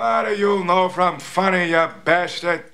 What do you know from funny, you bastard?